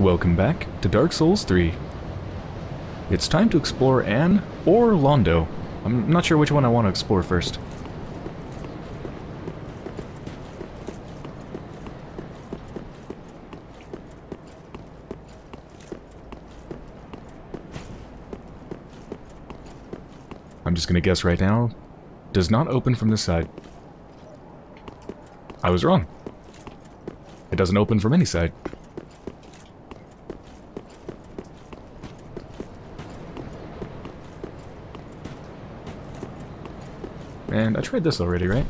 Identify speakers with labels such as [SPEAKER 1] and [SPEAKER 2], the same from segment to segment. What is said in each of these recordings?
[SPEAKER 1] Welcome back to Dark Souls 3. It's time to explore Anne or Londo. I'm not sure which one I want to explore first. I'm just gonna guess right now. Does not open from this side. I was wrong. It doesn't open from any side. I tried this already, right?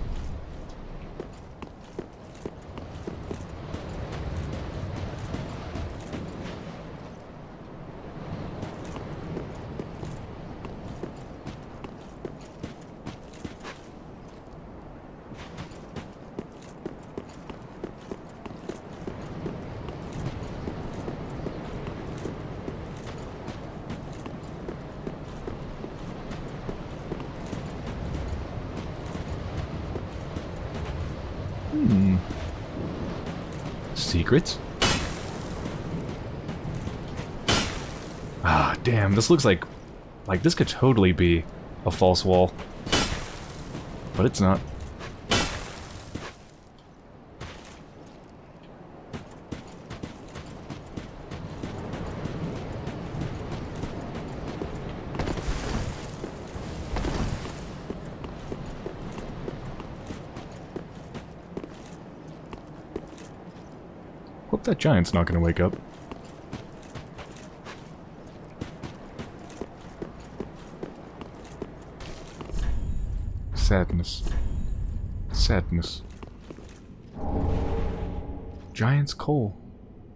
[SPEAKER 1] Hmm. Secrets? Ah, damn, this looks like... Like, this could totally be a false wall. But it's not. That giant's not gonna wake up. Sadness. Sadness. Giant's coal.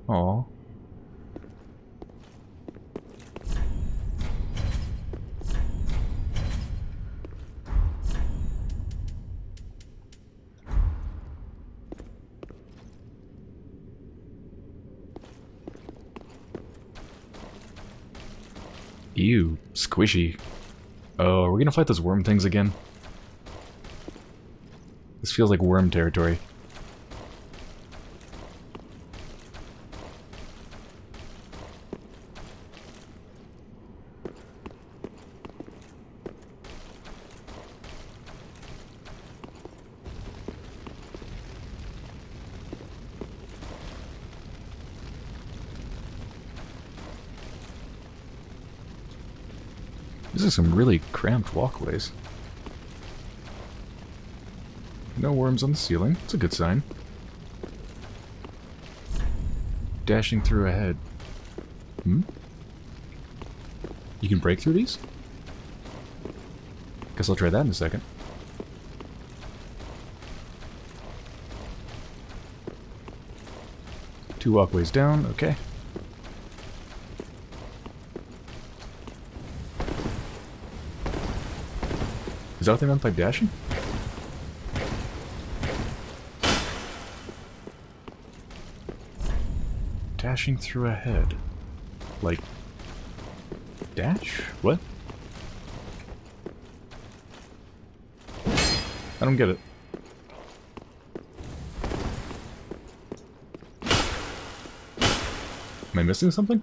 [SPEAKER 1] Aw. Ew, squishy. Oh, are we gonna fight those worm things again? This feels like worm territory. Some really cramped walkways. No worms on the ceiling. It's a good sign. Dashing through ahead. Hmm? You can break through these? Guess I'll try that in a second. Two walkways down, okay. Is that what they meant by dashing? Dashing through a head. Like... Dash? What? I don't get it. Am I missing something?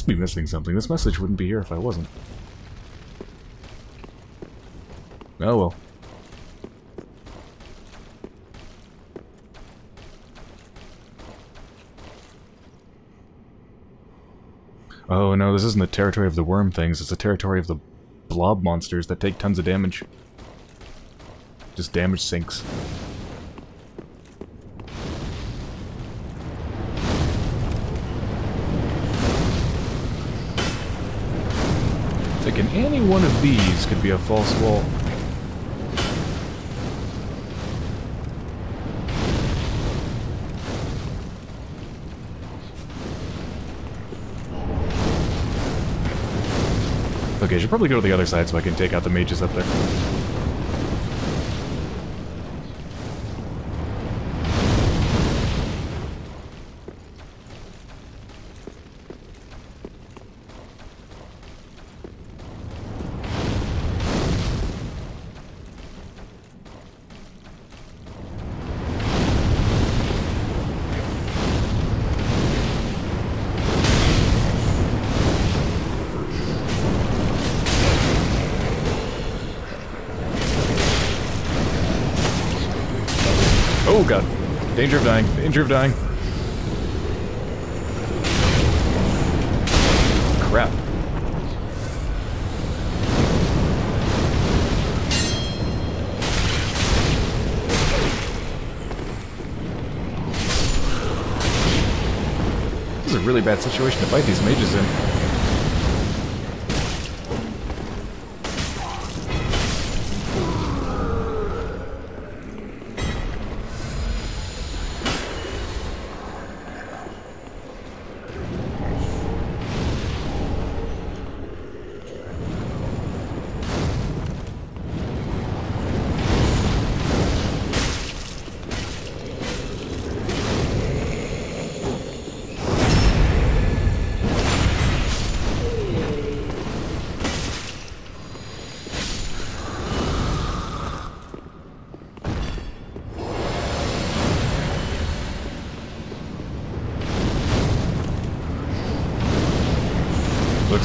[SPEAKER 1] Must be missing something. This message wouldn't be here if I wasn't. Oh well. Oh no, this isn't the territory of the worm things, it's the territory of the blob monsters that take tons of damage. Just damage sinks. These could be a false wall. Okay, I should probably go to the other side so I can take out the mages up there. Danger of dying.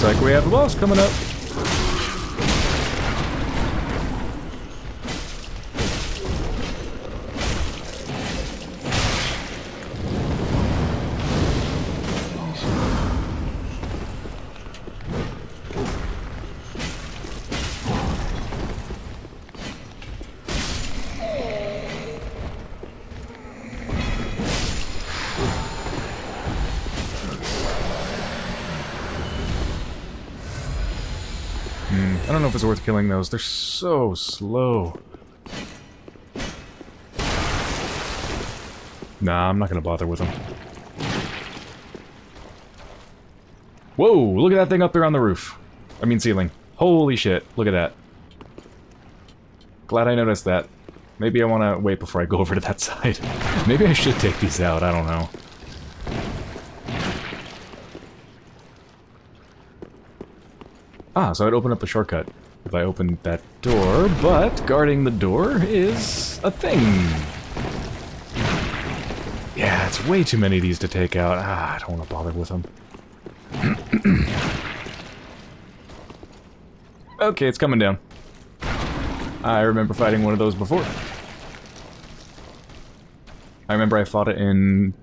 [SPEAKER 1] Looks like we have a boss coming up. It's worth killing those. They're so slow. Nah, I'm not gonna bother with them. Whoa, look at that thing up there on the roof. I mean ceiling. Holy shit, look at that. Glad I noticed that. Maybe I want to wait before I go over to that side. Maybe I should take these out, I don't know. Ah, so I'd open up a shortcut if I open that door, but guarding the door is a thing. Yeah, it's way too many of these to take out. Ah, I don't want to bother with them. okay, it's coming down. I remember fighting one of those before. I remember I fought it in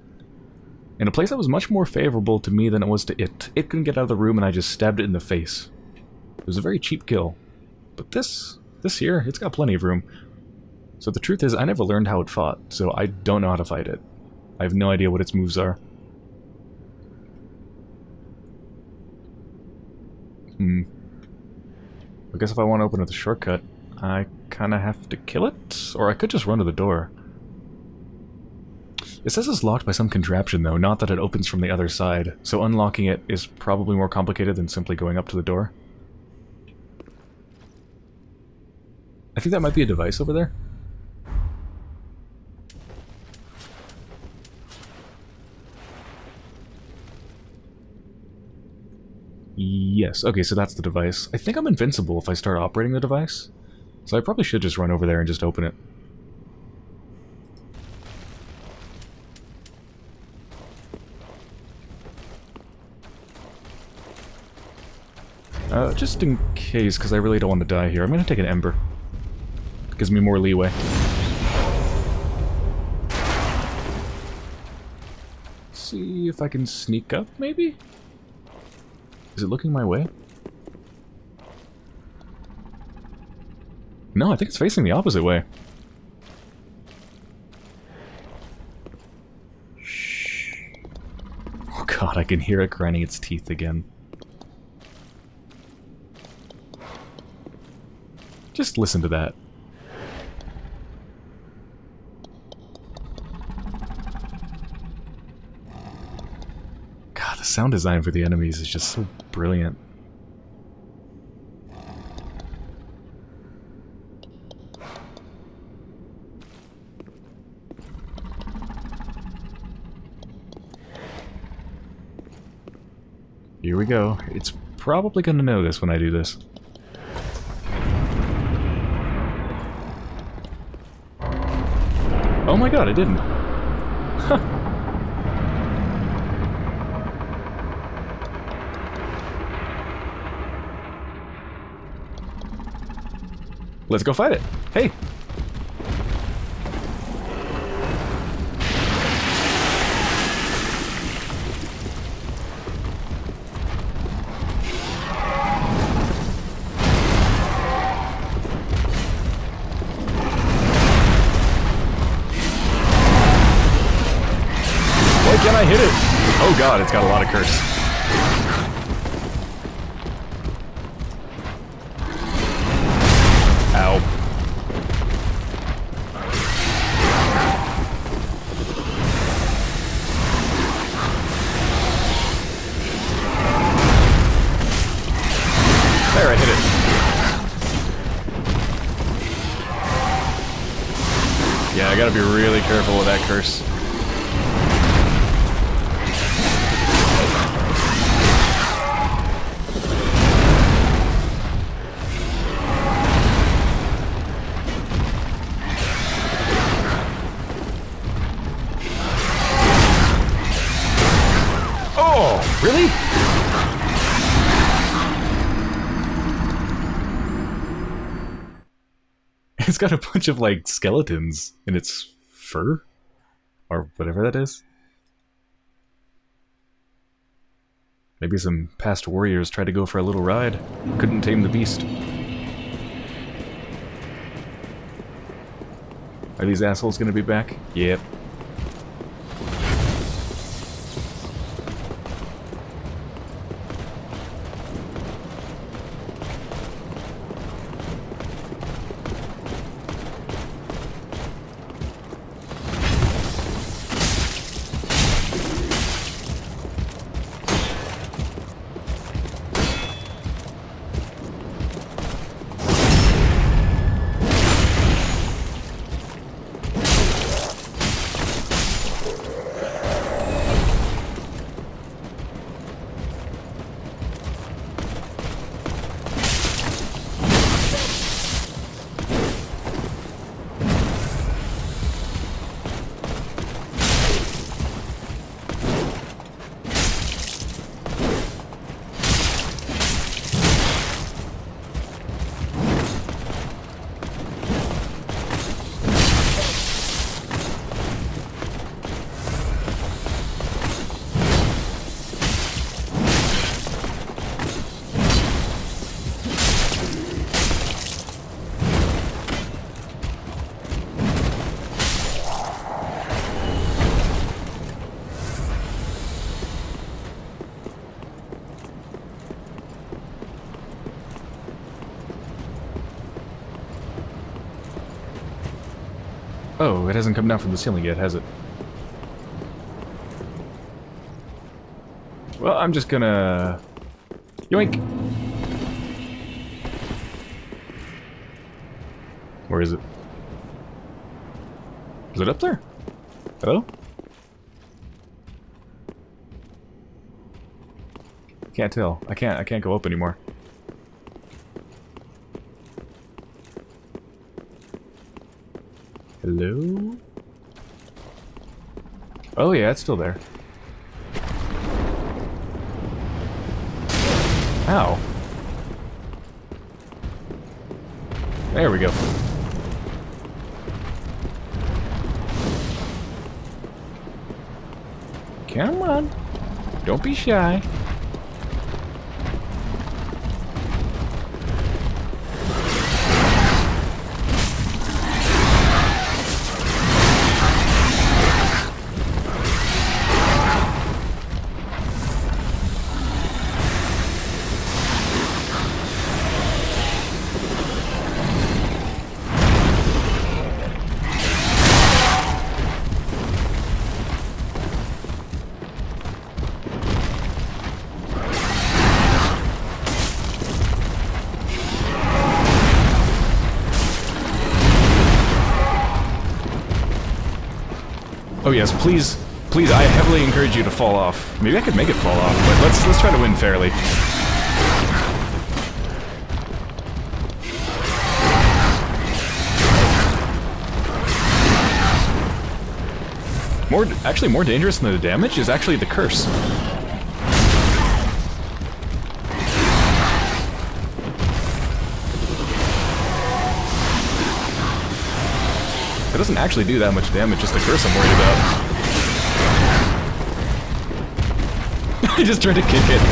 [SPEAKER 1] in a place that was much more favorable to me than it was to it. It couldn't get out of the room and I just stabbed it in the face. It was a very cheap kill. But this, this here, it's got plenty of room. So the truth is, I never learned how it fought, so I don't know how to fight it. I have no idea what its moves are. Hmm. I guess if I want to open up the shortcut, I kind of have to kill it? Or I could just run to the door. It says it's locked by some contraption, though, not that it opens from the other side, so unlocking it is probably more complicated than simply going up to the door. I think that might be a device over there. Yes, okay, so that's the device. I think I'm invincible if I start operating the device. So I probably should just run over there and just open it. Uh, just in case, because I really don't want to die here, I'm going to take an Ember. Gives me more leeway. See if I can sneak up, maybe? Is it looking my way? No, I think it's facing the opposite way. Shh. Oh god, I can hear it grinding its teeth again. Just listen to that. Sound design for the enemies is just so brilliant. Here we go. It's probably going to know this when I do this. Oh my god, I didn't. Let's go fight it. Hey. Why can't I hit it? Oh god, it's got a lot of curse. Oh, really? It's got a bunch of like skeletons in its fur or whatever that is. Maybe some past warriors tried to go for a little ride. Couldn't tame the beast. Are these assholes gonna be back? Yep. Oh, it hasn't come down from the ceiling yet, has it? Well, I'm just gonna... Yoink! Where is it? Is it up there? Hello? Can't tell. I can't I can't go up anymore. Hello? Oh yeah, it's still there. Ow. There we go. Come on. Don't be shy. Yes, please, please, I heavily encourage you to fall off. Maybe I could make it fall off, but let's let's try to win fairly. More, actually more dangerous than the damage is actually the curse. Doesn't actually do that much damage, just the curse I'm worried about. I just tried to kick it.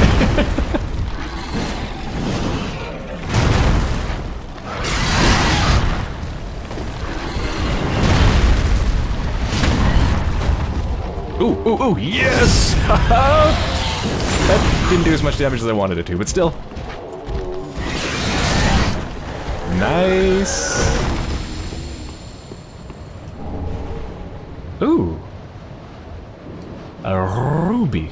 [SPEAKER 1] ooh, ooh, ooh, yes! that didn't do as much damage as I wanted it to, but still. Nice. Ooh. A ruby.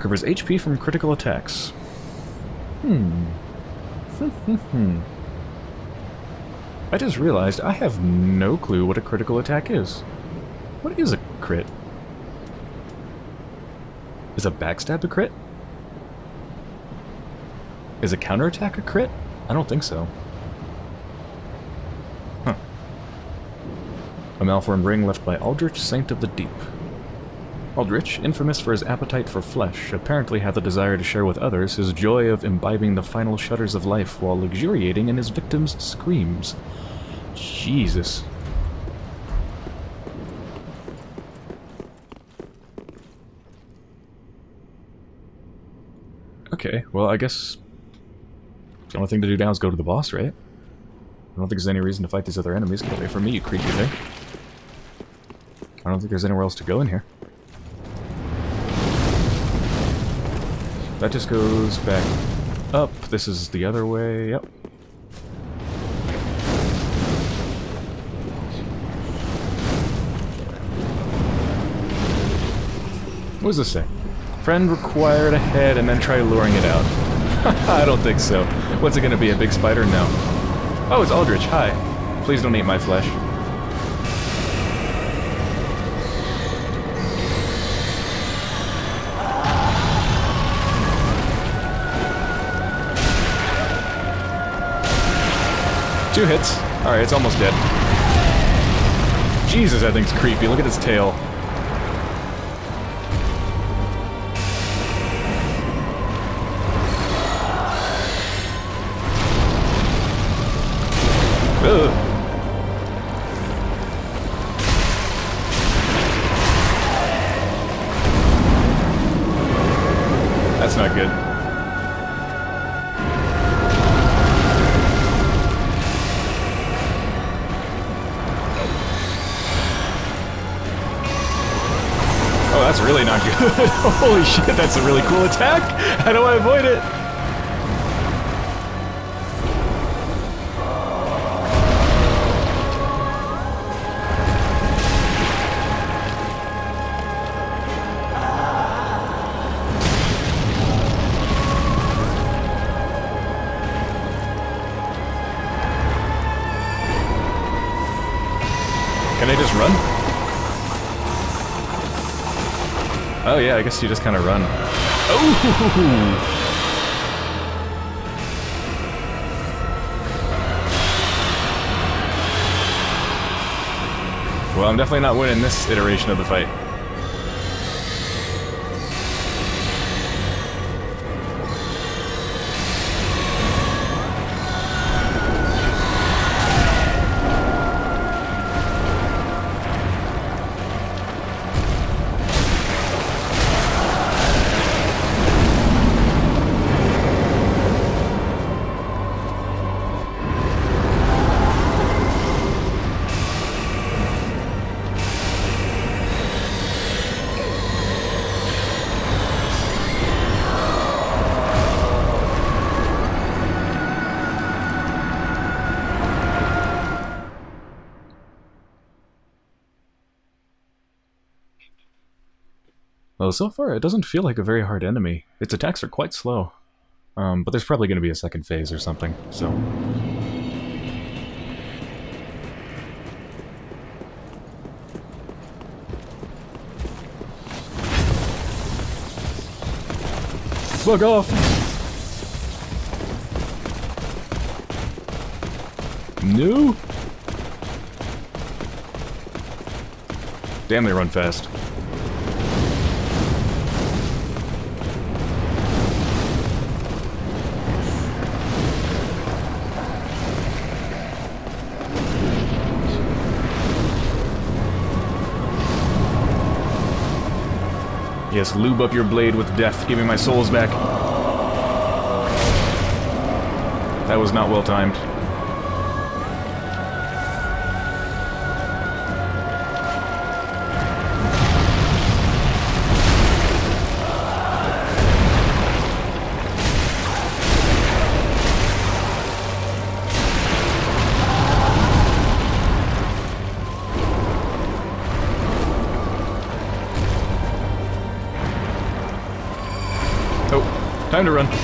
[SPEAKER 1] Recovers HP from critical attacks. Hmm. I just realized I have no clue what a critical attack is. What is a crit? Is a backstab a crit? Is a counterattack a crit? I don't think so. Huh. A malformed ring left by Aldrich, Saint of the Deep. Aldrich, infamous for his appetite for flesh, apparently had the desire to share with others his joy of imbibing the final shudders of life while luxuriating in his victims' screams. Jesus. Okay, well, I guess the only thing to do now is go to the boss, right? I don't think there's any reason to fight these other enemies. Get away from me, you creepy thing. I don't think there's anywhere else to go in here. That just goes back up. This is the other way. Yep. What does this say? Friend required ahead and then try luring it out. I don't think so. What's it gonna be, a big spider? No. Oh, it's Aldrich. Hi. Please don't eat my flesh. Two hits. Alright, it's almost dead. Jesus, that thing's creepy. Look at its tail. Holy shit, that's a really cool attack! How do I avoid it? Yeah, I guess you just kind of run. Oh! Well, I'm definitely not winning this iteration of the fight. So far it doesn't feel like a very hard enemy. Its attacks are quite slow. Um, but there's probably going to be a second phase or something, so... Fuck off! No! Damn, they run fast. Yes, lube up your blade with death. Give me my souls back. That was not well timed. Time to run.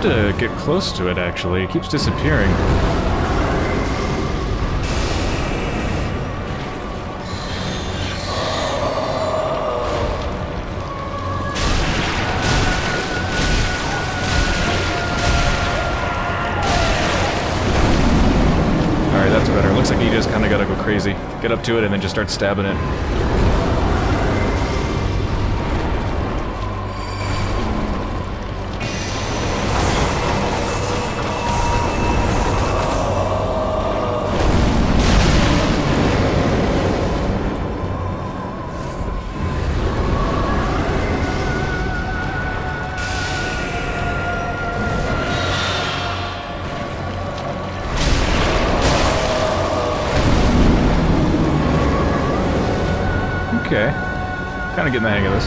[SPEAKER 1] Hard to get close to it, actually. It keeps disappearing. Alright, that's better. Looks like you just kind of gotta go crazy. Get up to it and then just start stabbing it. Kind of getting the hang of this.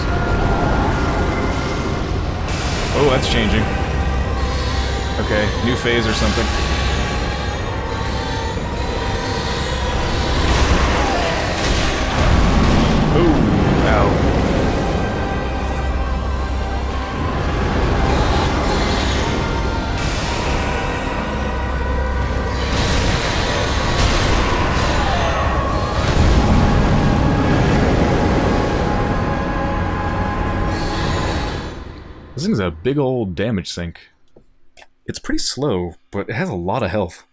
[SPEAKER 1] Oh, that's changing. Okay, new phase or something. Ow. Thing's a big old damage sink. It's pretty slow, but it has a lot of health.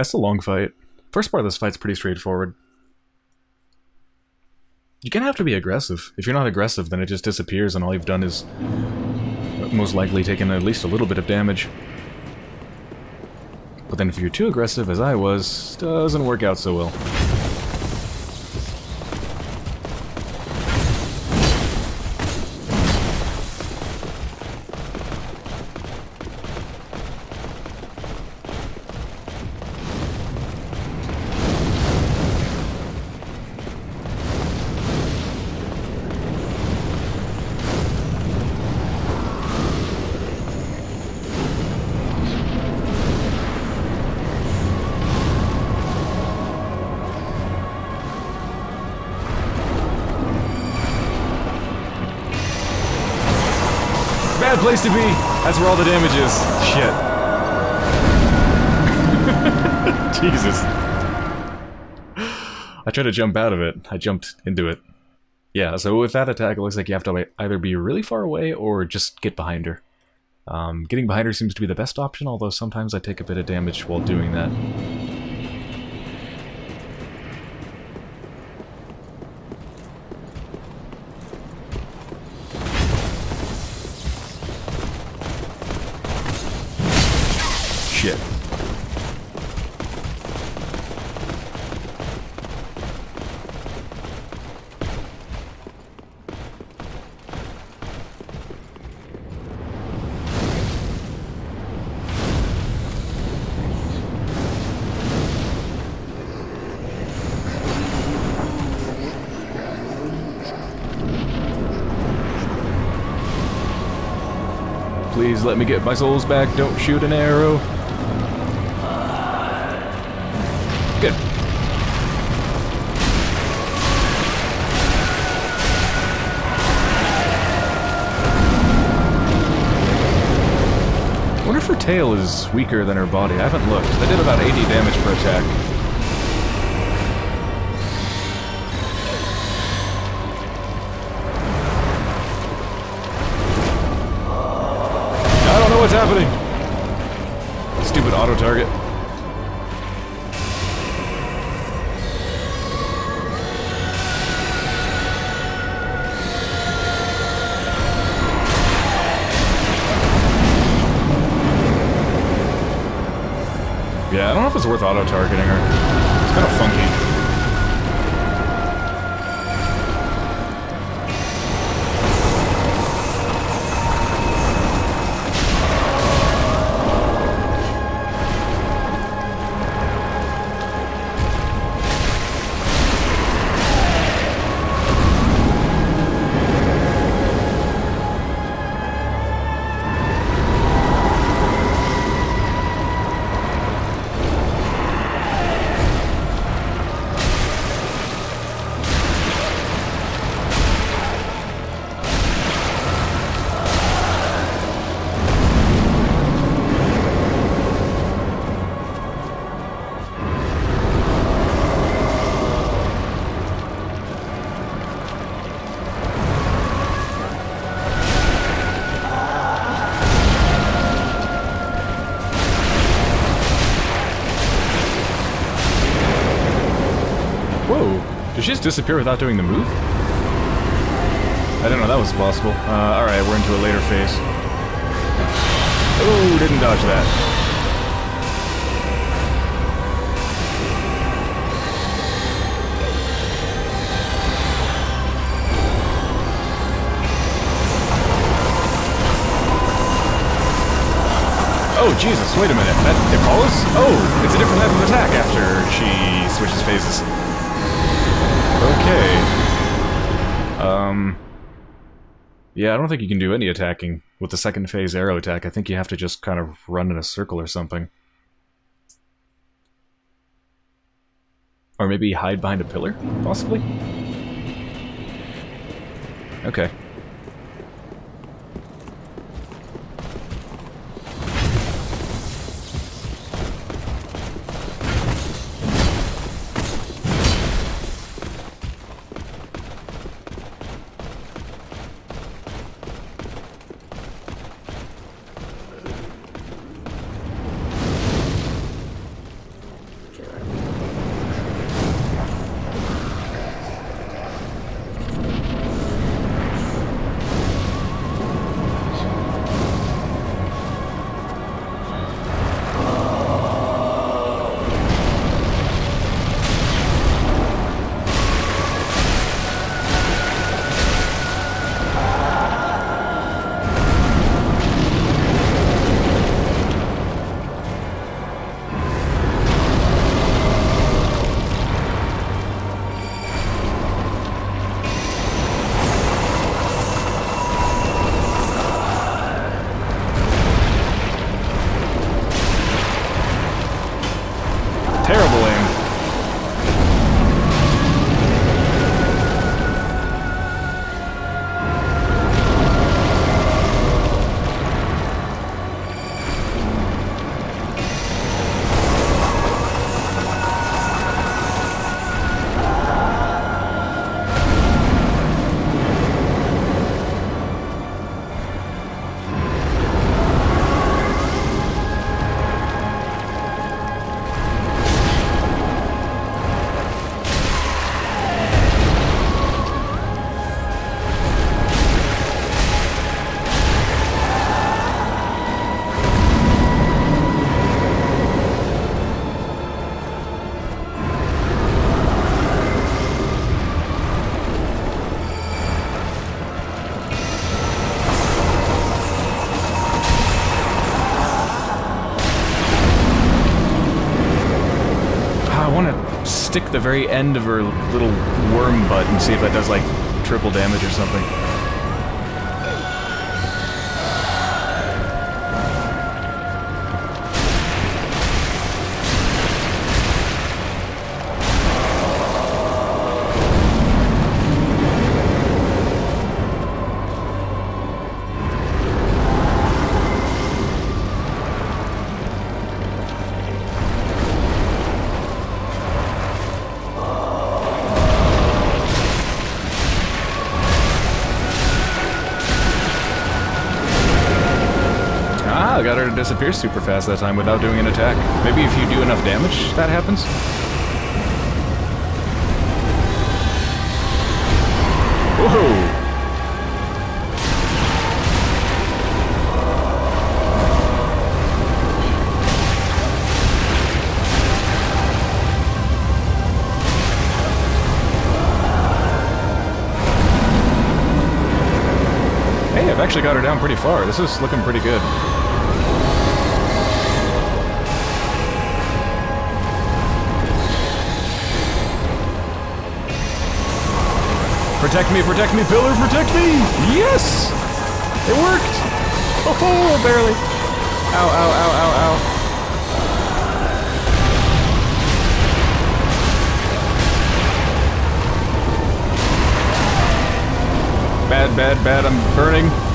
[SPEAKER 1] Yeah, it's a long fight. First part of this fight's pretty straightforward. You're gonna have to be aggressive. If you're not aggressive, then it just disappears and all you've done is most likely taken at least a little bit of damage. But then if you're too aggressive, as I was, doesn't work out so well. Place to be. That's where all the damage is. Shit. Jesus. I tried to jump out of it. I jumped into it. Yeah, so with that attack, it looks like you have to either be really far away or just get behind her. Um, getting behind her seems to be the best option, although sometimes I take a bit of damage while doing that. Get my souls back. Don't shoot an arrow. Good. I wonder if her tail is weaker than her body. I haven't looked. They did about 80 damage per attack. Auto-target. Yeah, I don't know if it's worth auto-targeting her. Did she just disappear without doing the move? I didn't know that was possible. Uh, alright, we're into a later phase. Oh, didn't dodge that. Oh, Jesus, wait a minute. That, it follows? Oh, it's a different type of attack after she switches phases. Okay. Um... Yeah, I don't think you can do any attacking with the second phase arrow attack. I think you have to just kind of run in a circle or something. Or maybe hide behind a pillar, possibly? Okay. want to stick the very end of her little worm butt and see if that does, like, triple damage or something. Disappear super fast that time without doing an attack. Maybe if you do enough damage, that happens? Whoa! Hey, I've actually got her down pretty far. This is looking pretty good. Protect me, protect me, pillar, protect me! Yes! It worked! Oh, oh, barely. Ow, ow, ow, ow, ow. Bad, bad, bad, I'm burning.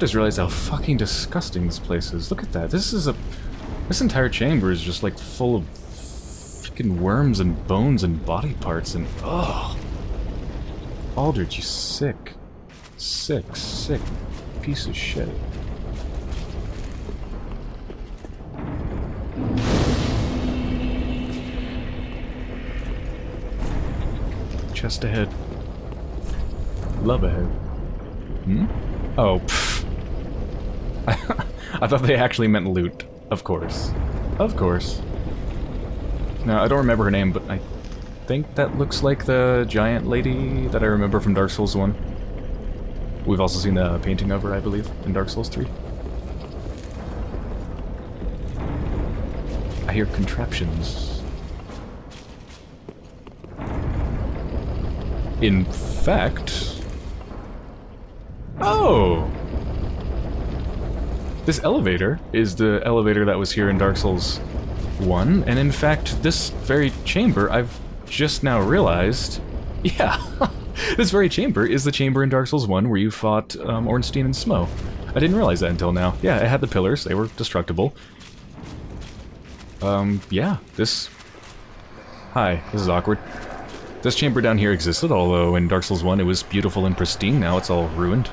[SPEAKER 1] Just realized how fucking disgusting this place is. Look at that. This is a... This entire chamber is just like full of freaking worms and bones and body parts and... Ugh. Aldrich, you sick. Sick, sick piece of shit. Chest ahead. Love ahead. Hmm? Oh, pfft. I thought they actually meant loot. Of course. Of course. No, I don't remember her name, but I think that looks like the giant lady that I remember from Dark Souls 1. We've also seen the painting of her, I believe, in Dark Souls 3. I hear contraptions. In fact... Oh! This elevator is the elevator that was here in Dark Souls 1, and in fact, this very chamber, I've just now realized... Yeah, this very chamber is the chamber in Dark Souls 1 where you fought um, Ornstein and Smough. I didn't realize that until now. Yeah, it had the pillars, they were destructible. Um, yeah, this... Hi, this is awkward. This chamber down here existed, although in Dark Souls 1 it was beautiful and pristine, now it's all ruined.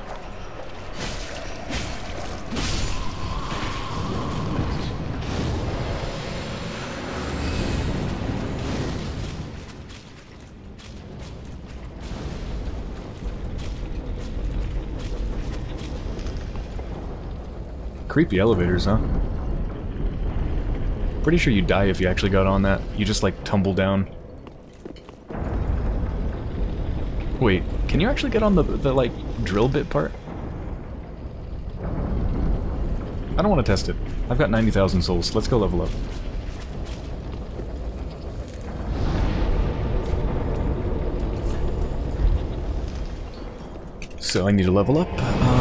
[SPEAKER 1] Creepy elevators, huh? Pretty sure you die if you actually got on that. You just, like, tumble down. Wait, can you actually get on the, the like, drill bit part? I don't want to test it. I've got 90,000 souls. Let's go level up. So I need to level up. Um,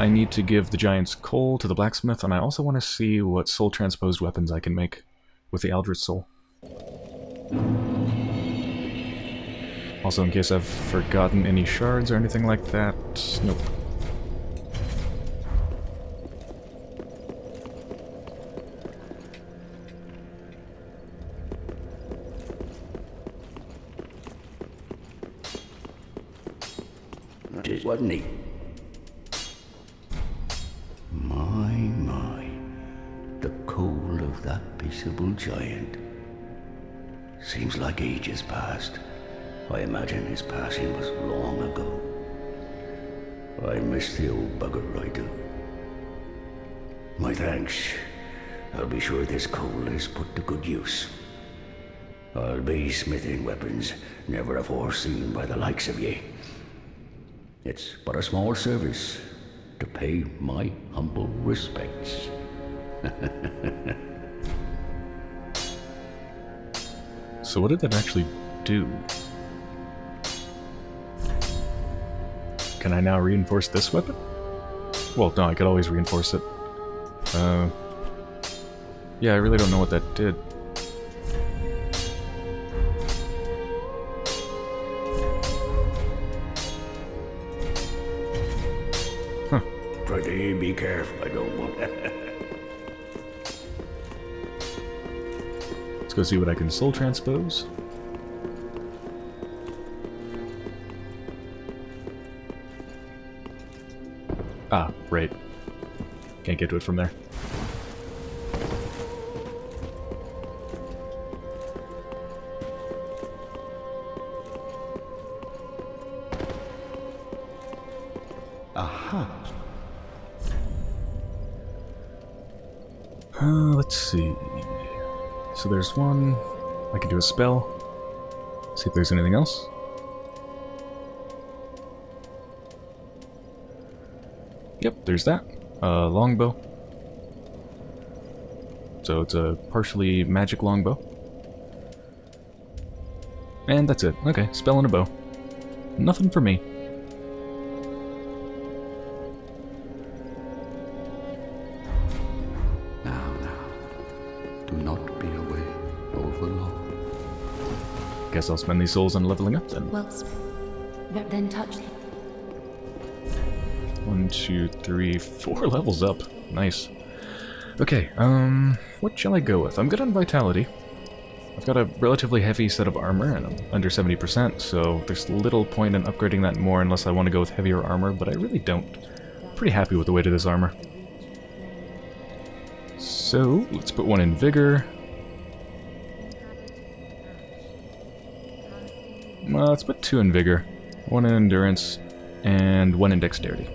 [SPEAKER 1] I need to give the giant's coal to the blacksmith, and I also want to see what soul transposed weapons I can make with the Aldrich soul. Also, in case I've forgotten any shards or anything like that. Nope.
[SPEAKER 2] Wasn't he? Peaceable giant. Seems like ages passed. I imagine his passing was long ago. I miss the old bugger, I do. My thanks. I'll be sure this coal is put to good use. I'll be smithing weapons never afore seen by the likes of ye. It's but a small service to pay my humble respects.
[SPEAKER 1] So what did that actually do? Can I now reinforce this weapon? Well, no, I could always reinforce it. Uh, yeah, I really don't know what that did.
[SPEAKER 2] Pretty be careful, I don't want
[SPEAKER 1] Let's go see what I can soul transpose. Ah, right. Can't get to it from there. I can do a spell. See if there's anything else. Yep, there's that. Uh, longbow. So it's a partially magic longbow. And that's it. Okay, spell and a bow. Nothing for me. Guess I'll spend these souls on leveling up then.
[SPEAKER 3] Well, then touch.
[SPEAKER 1] One, two, three, four levels up. Nice. Okay, um, what shall I go with? I'm good on Vitality. I've got a relatively heavy set of armor, and I'm under 70%, so there's little point in upgrading that more unless I want to go with heavier armor, but I really don't. Pretty happy with the weight of this armor. So, let's put one in Vigor. Uh, let's put two in Vigor. One in Endurance, and one in Dexterity.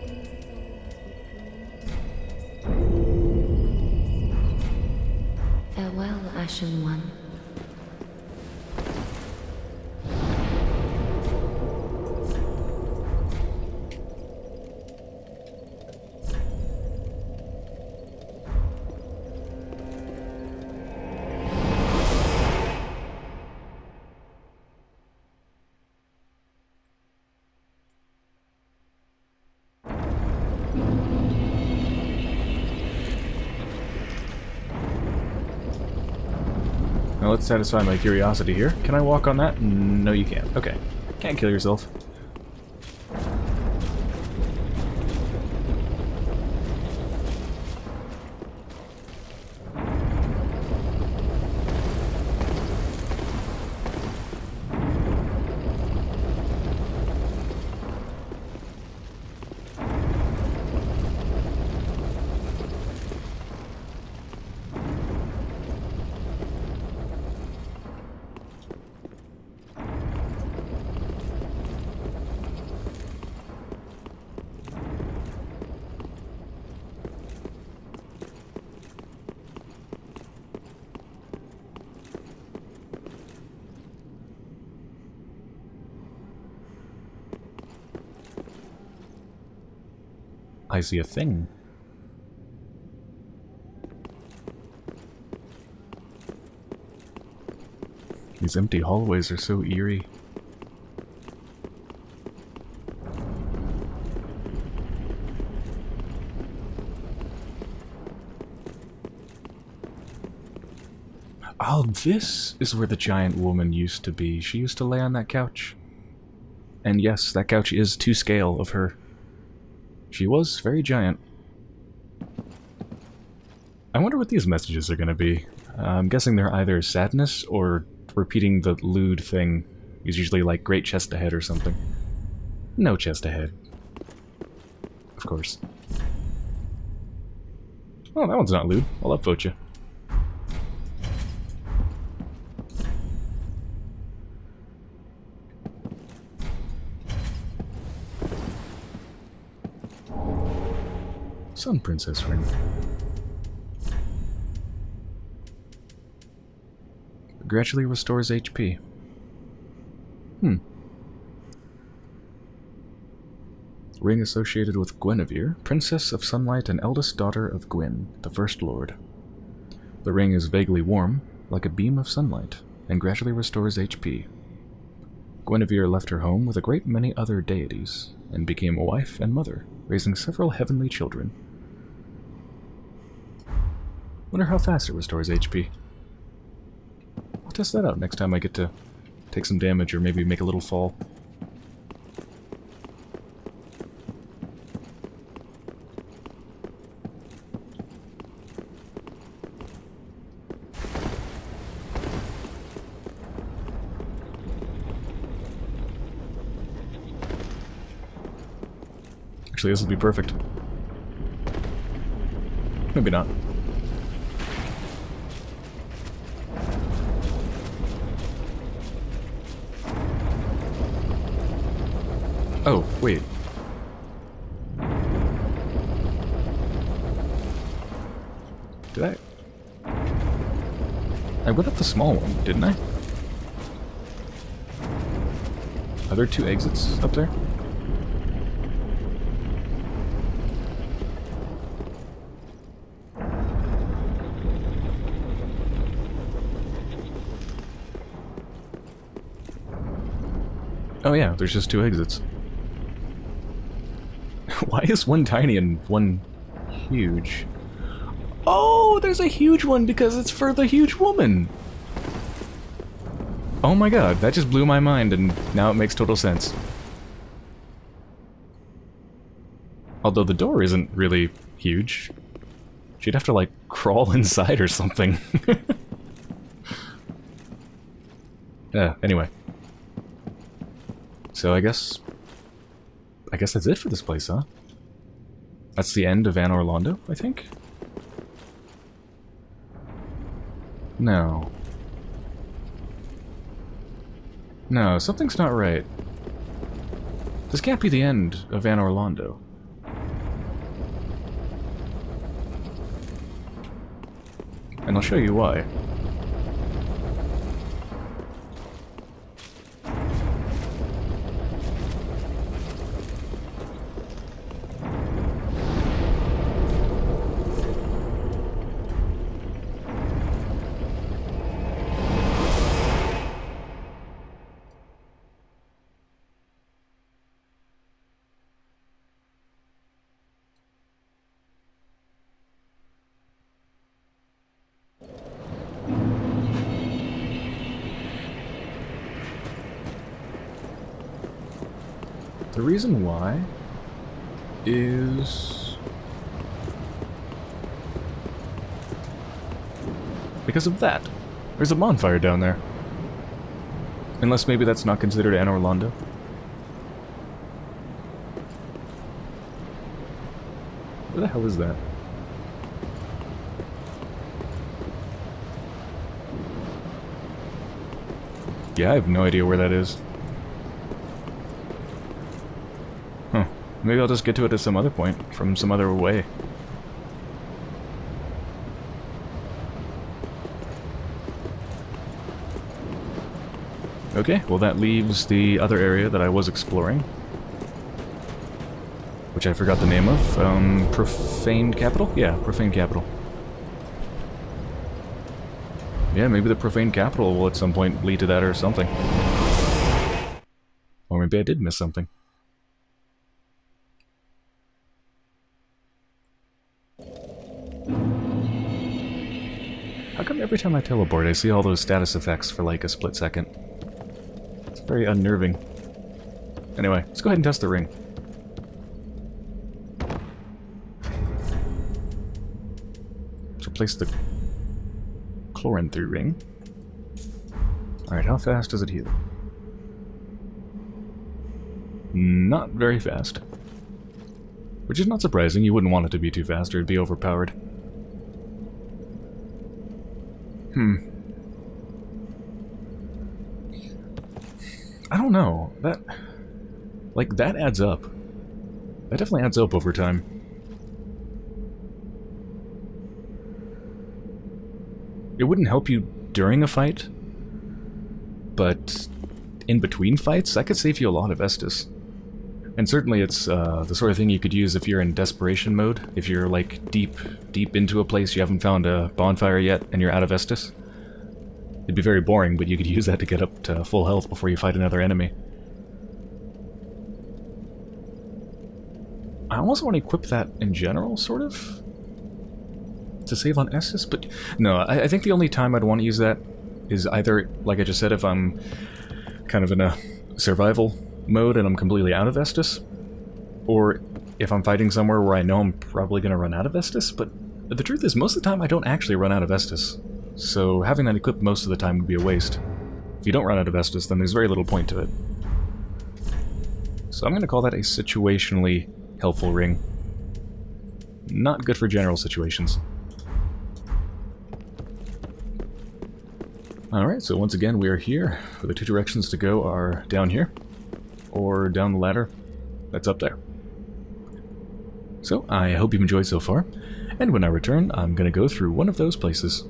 [SPEAKER 1] Satisfy my curiosity here. Can I walk on that? No, you can't. Okay. Can't kill yourself. I see a thing. These empty hallways are so eerie. Oh, this is where the giant woman used to be. She used to lay on that couch. And yes, that couch is to scale of her. She was very giant. I wonder what these messages are going to be. I'm guessing they're either sadness or repeating the lewd thing. Is usually like great chest ahead or something. No chest ahead. Of course. Oh, that one's not lewd. I'll upvote you. Sun Princess Ring. Gradually restores HP. Hmm. Ring associated with Guinevere, Princess of Sunlight and eldest daughter of Gwyn, the First Lord. The ring is vaguely warm, like a beam of sunlight, and gradually restores HP. Guinevere left her home with a great many other deities, and became a wife and mother, raising several heavenly children. Wonder how fast it restores HP. I'll test that out next time I get to take some damage or maybe make a little fall. Actually, this will be perfect. Maybe not. Oh, wait. Did I? I went up the small one, didn't I? Are there two exits up there? Oh yeah, there's just two exits. Why is one tiny and one huge? Oh, there's a huge one because it's for the huge woman! Oh my god, that just blew my mind and now it makes total sense. Although the door isn't really huge. She'd have to, like, crawl inside or something. yeah, anyway. So I guess... I guess that's it for this place, huh? That's the end of Anor Londo, I think? No. No, something's not right. This can't be the end of Anor Londo. And I'll show you why. Reason why is because of that. There's a bonfire down there. Unless maybe that's not considered Anor Londo. Where the hell is that? Yeah, I have no idea where that is. Huh. Maybe I'll just get to it at some other point, from some other way. Okay, well that leaves the other area that I was exploring. Which I forgot the name of. Um, Profaned Capital? Yeah, Profaned Capital. Yeah, maybe the Profaned Capital will at some point lead to that or something. Or maybe I did miss something. Every time I teleport I see all those status effects for like a split second? It's very unnerving. Anyway, let's go ahead and test the ring. So place the Chlorin 3 ring. Alright, how fast does it heal? Not very fast. Which is not surprising, you wouldn't want it to be too fast or it'd be overpowered. Hmm. I don't know. That... Like, that adds up. That definitely adds up over time. It wouldn't help you during a fight, but in between fights, that could save you a lot of Estus. And certainly it's uh, the sort of thing you could use if you're in desperation mode, if you're like deep, deep into a place you haven't found a bonfire yet and you're out of Estus. It'd be very boring, but you could use that to get up to full health before you fight another enemy. I also want to equip that in general, sort of, to save on Estus, but no, I, I think the only time I'd want to use that is either, like I just said, if I'm kind of in a survival mode and I'm completely out of Estus, or if I'm fighting somewhere where I know I'm probably going to run out of Estus, but the truth is, most of the time I don't actually run out of Estus, so having that equipped most of the time would be a waste. If you don't run out of Estus, then there's very little point to it. So I'm going to call that a situationally helpful ring. Not good for general situations. Alright, so once again we are here. The two directions to go are down here, or down the ladder that's up there. So, I hope you've enjoyed so far, and when I return, I'm going to go through one of those places.